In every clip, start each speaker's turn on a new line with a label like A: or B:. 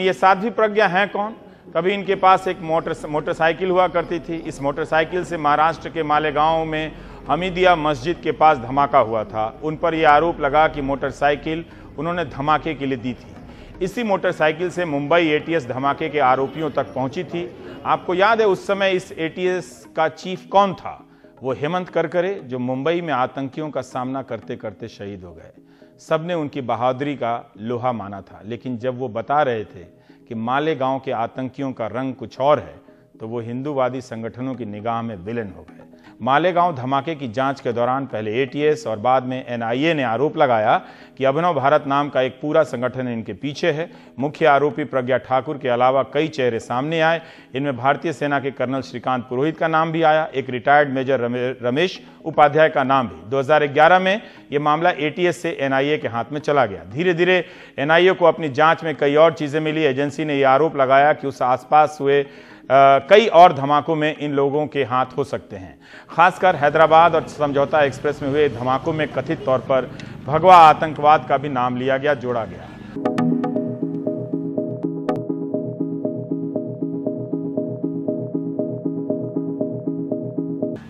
A: ये साध्वी प्रज्ञा है कौन? कभी इनके पास एक मोटर, मोटरसाइकिल हुआ करती थी। इस मोटरसाइकिल से महाराष्ट्र के मालेगांव में हमीदिया मस्जिद के पास धमाका हुआ था। उन पर यह आरोप लगा कि मोटरसाइकिल उन्होंने धमाके के लिए दी थी। इसी मोटरसाइकिल से मुंबई एटीएस धमाके के आरोपियों तक पहुँची थी। आपको याद है, उस समय इस एटीएस का चीफ कौन था? वो हेमंत करकरे, जो मुंबई में आतंकियों का सामना करते करते शहीद हो गए। सबने उनकी बहादुरी का लोहा माना था। लेकिन जब वो बता रहे थे कि मालेगांव के आतंकियों का रंग कुछ और है तो वो हिंदूवादी संगठनों की निगाह में विलन हो गए। मालेगांव धमाके की जाँच के दौरान पहले एटीएस और बाद में एनआईए ने आरोप लगाया कि अभिनव भारत नाम का एक पूरा संगठन इनके पीछे है। मुख्य आरोपी प्रज्ञा ठाकुर के अलावा कई चेहरे सामने आए। इनमें भारतीय सेना के कर्नल श्रीकांत पुरोहित का नाम भी आया। एक रिटायर्ड मेजर रमेश उपाध्याय का नाम भी। 2011 में यह मामला एटीएस से एनआईए के हाथ में चला गया। धीरे धीरे एनआईए को अपनी जाँच में कई और चीज़ें मिली। एजेंसी ने यह आरोप लगाया कि उस आसपास हुए कई और धमाकों में इन लोगों के हाथ हो सकते हैं। खासकर हैदराबाद और समझौता एक्सप्रेस में हुए धमाकों में कथित तौर पर भगवा आतंकवाद का भी नाम लिया गया, जोड़ा गया।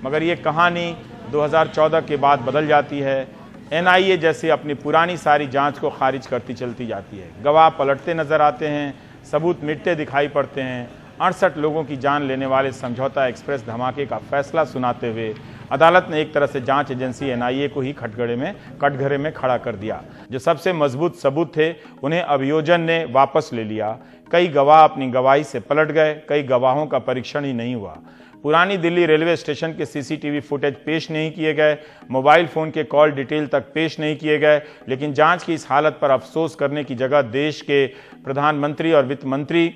A: मगर ये कहानी 2014 के बाद बदल जाती है। एनआईए जैसे अपनी पुरानी सारी जाँच को खारिज करती चलती जाती है। गवाह पलटते नज़र आते हैं, सबूत मिटते दिखाई पड़ते हैं अड़सठ लोगों की जान लेने वाले समझौता एक्सप्रेस धमाके का फैसला सुनाते हुए अदालत ने एक तरह से जाँच एजेंसी एनआईए को ही खटगड़े में, कटघरे में खड़ा कर दिया, जो सबसे मज़बूत सबूत थे, उन्हें अभियोजन ने वापस ले लिया। कई गवाह अपनी गवाही से पलट गए, कई गवाहों का परीक्षण ही नहीं हुआ। पुरानी दिल्ली रेलवे स्टेशन के सीसीटीवी फुटेज पेश नहीं किए गए, मोबाइल फ़ोन के कॉल डिटेल तक पेश नहीं किए गए, लेकिन जाँच की इस हालत पर अफसोस करने की जगह देश के प्रधानमंत्री और वित्त मंत्री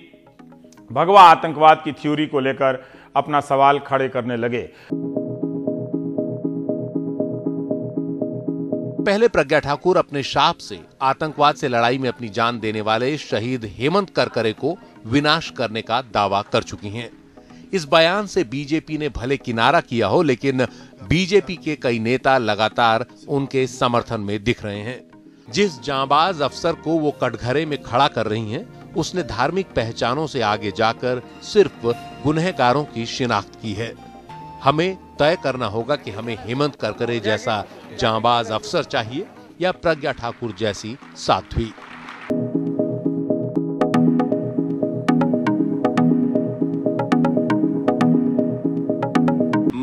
A: भगवा आतंकवाद की थ्योरी को लेकर अपना सवाल खड़े करने लगे।
B: पहले प्रज्ञा ठाकुर अपने शाप से, आतंकवाद से लड़ाई में अपनी जान देने वाले शहीद हेमंत करकरे को विनाश करने का दावा कर चुकी हैं। इस बयान से बीजेपी ने भले किनारा किया हो, लेकिन बीजेपी के कई नेता लगातार उनके समर्थन में दिख रहे हैं। जिस जांबाज अफसर को वो कटघरे में खड़ा कर रही हैं उसने धार्मिक पहचानों से आगे जाकर सिर्फ़ गुनहगारों की शिनाख्त की है। हमें तय करना होगा कि हमें हेमंत करकरे जैसा जांबाज अफसर चाहिए या प्रज्ञा ठाकुर जैसी साध्वी।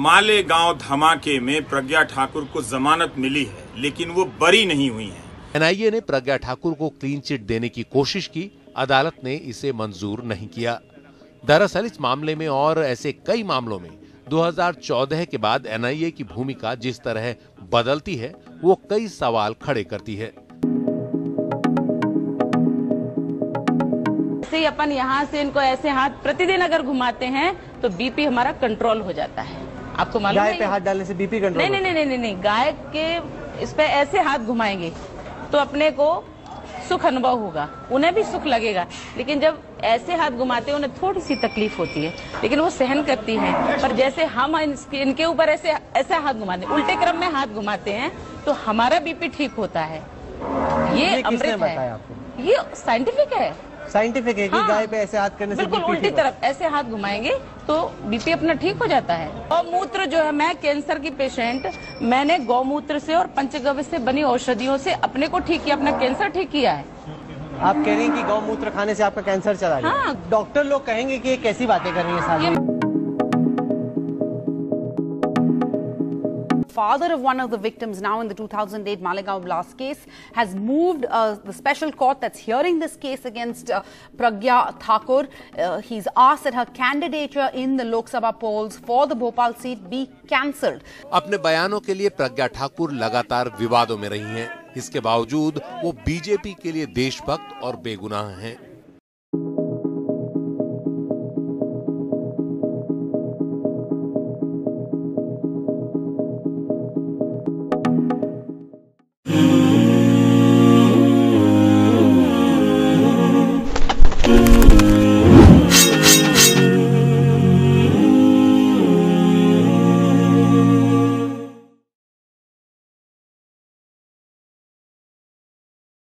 A: मालेगांव धमाके में प्रज्ञा ठाकुर को जमानत मिली है लेकिन वो बरी नहीं हुई है।
B: एनआईए ने प्रज्ञा ठाकुर को क्लीन चिट देने की कोशिश की अदालत ने इसे मंजूर नहीं किया। दरअसल इस मामले में और ऐसे कई मामलों में 2014 के बाद एनआईए की भूमिका जिस तरह बदलती है वो कई सवाल खड़े करती है।
C: से अपन यहाँ से इनको ऐसे हाथ प्रतिदिन अगर घुमाते हैं तो बीपी हमारा कंट्रोल हो जाता है। आपको मालूम
D: गाय पे हाथ डालने से बीपी कंट्रोल
C: नहीं नहीं नहीं नहीं नहीं गाय के इस पे ऐसे हाथ घुमाएँगे तो अपने को सुख अनुभव होगा उन्हें भी सुख लगेगा। लेकिन जब ऐसे हाथ घुमाते हैं उन्हें थोड़ी सी तकलीफ़ होती है। लेकिन वो सहन करती हैं। पर जैसे हम इनके ऊपर ऐसे ऐसे हाथ घुमाते उल्टे क्रम में हाथ घुमाते हैं तो हमारा बीपी ठीक होता है। ये,
D: ये
C: अमृत है। ये साइंटिफिक है।
D: साइंटिफिक है कि हाँ, गाय पे ऐसे हाथ करने से
C: बिल्कुल उल्टी तरफ़ ऐसे हाथ घुमाएँगे तो बीपी अपना ठीक हो जाता है। गौमूत्र जो है मैं कैंसर की पेशेंट मैंने गौमूत्र से और पंचगव्य से बनी औषधियों से अपने को ठीक किया अपना कैंसर ठीक किया है।
D: आप कह रही हैं कि गौमूत्र खाने से आपका कैंसर चला गया। हाँ। डॉक्टर लोग कहेंगे की ये कैसी बातें कर रही है सारी
E: father of one of the victims now in the 2008 Malegaon blast case has moved uh, the special court that's hearing this case against uh, Pragya Thakur. Uh, he's asked that her candidature in the Lok Sabha polls for the Bhopal seat be cancelled.
B: अपने बयानों के लिए प्रज्ञा ठाकुर लगातार विवादों में रही हैं। इसके बावजूद वो बीजेपी के लिए देशभक्त और बेगुनाह हैं